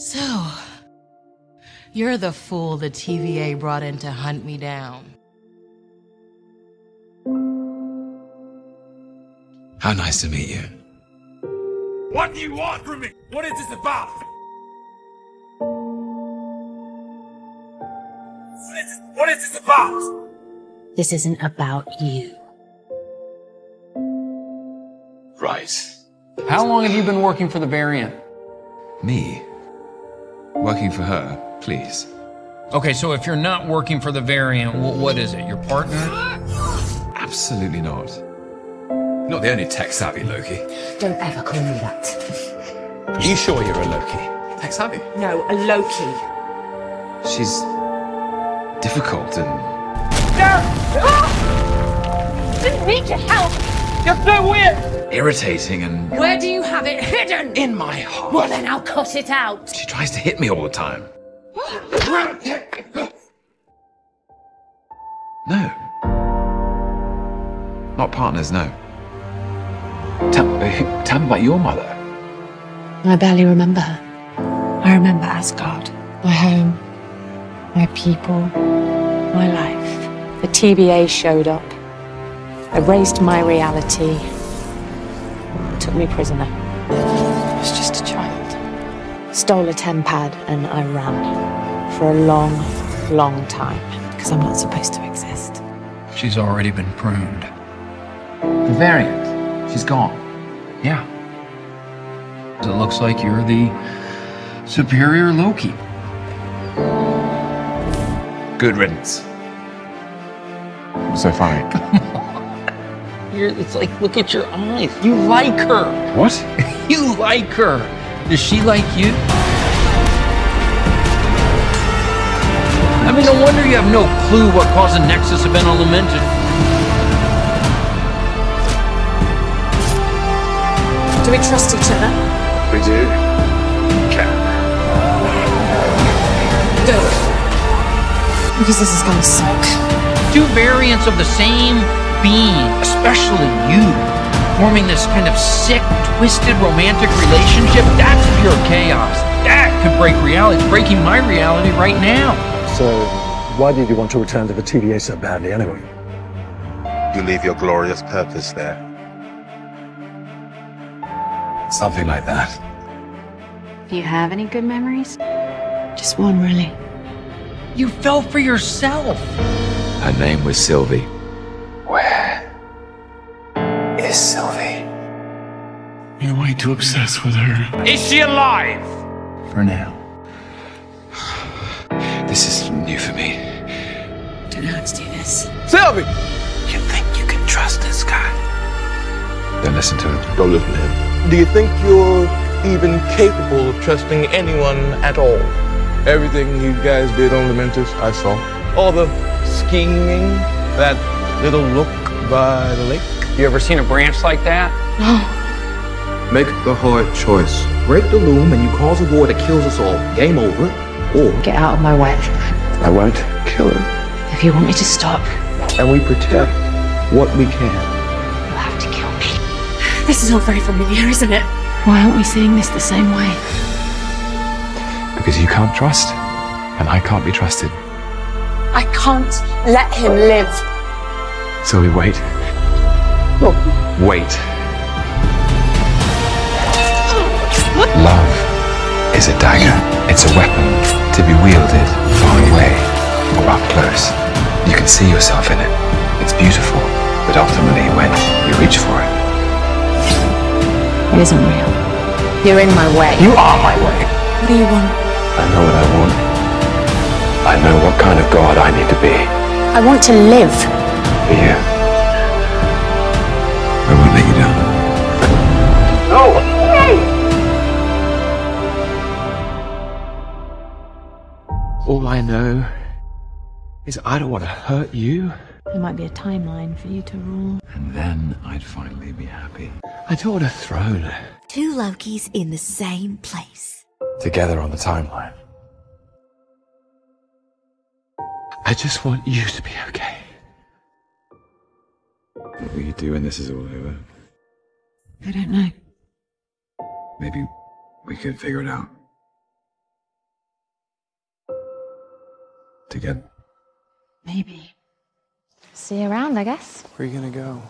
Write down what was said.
So, you're the fool the TVA brought in to hunt me down. How nice to meet you. What do you want from me? What is this about? What is this, what is this about? This isn't about you. Right. How long have you been working for the variant? Me? Working for her, please. Okay, so if you're not working for the variant, wh- what is it? Your partner? Absolutely not. Not the only tech savvy Loki. Don't ever call me that. You sure you're a Loki? Tech savvy? No, a Loki. She's difficult and No! Ah! Didn't need your help. You're so weird. irritating and Where do you have it hidden? in my heart. Well, then I'll cut it out. She tries to hit me all the time. No. Not partners, no. Tell, uh, tell me about your mother. I barely remember her. I remember Asgard, my home, my people, my life. The TVA showed up, erased my reality, took me prisoner. I was just a child. Stole a tempad and I ran for a long, long time because I'm not supposed to exist. She's already been pruned. The variant. She's gone. Yeah. It looks like you're the superior Loki. Good riddance. So funny. You're, it's like, look at your eyes. You like her. what? You like her. Does she like you? I mean, no wonder you have no clue what caused the Nexus event on Lamentis. Do we trust each other? We do. Cap. Good. Because this is gonna suck. Two variants of the same being, especially you, forming this kind of sick, twisted romantic relationship. That's pure chaos. That could break reality. It's breaking my reality right now. So, why did you want to return to the TVA so badly anyway? You leave your glorious purpose there. Something like that. Do you have any good memories? Just one, really. You fell for yourself. Her name was Sylvie. You're way too obsessed with her. Is she alive? For now. This is new for me. Don't know how to do this. Sylvie! You think you can trust this guy? Don't listen to him. Don't listen to him. Do you think you're even capable of trusting anyone at all? Everything you guys did on the Lamentis, I saw. All the scheming, that little look by the lake. You ever seen a branch like that? Make the hard choice. Break the loom and you cause a war that kills us all. Game over. Or Get out of my way. I won't kill her. If you want me to stop, And we protect what we can. you'll have to kill me. This is all very familiar, isn't it? Why aren't we seeing this the same way? Because you can't trust, and I can't be trusted. I can't let him live. So we wait. Wait. Love is a dagger. It's a weapon to be wielded far away or up close. You can see yourself in it. It's beautiful, but ultimately when you reach for it, It isn't real. You're in my way. you are my way. What do you want? I know what I want. I know what kind of god I need to be I want to live. for you. All I know is I don't want to hurt you. There might be a timeline for you to rule. And then I'd finally be happy. I don't want a throne. Two Lokis in the same place. Together on the timeline. I just want you to be okay. What will you do when this is all over? I don't know. Maybe we could figure it out. Together. Maybe. See you around, I guess. Where are you gonna go?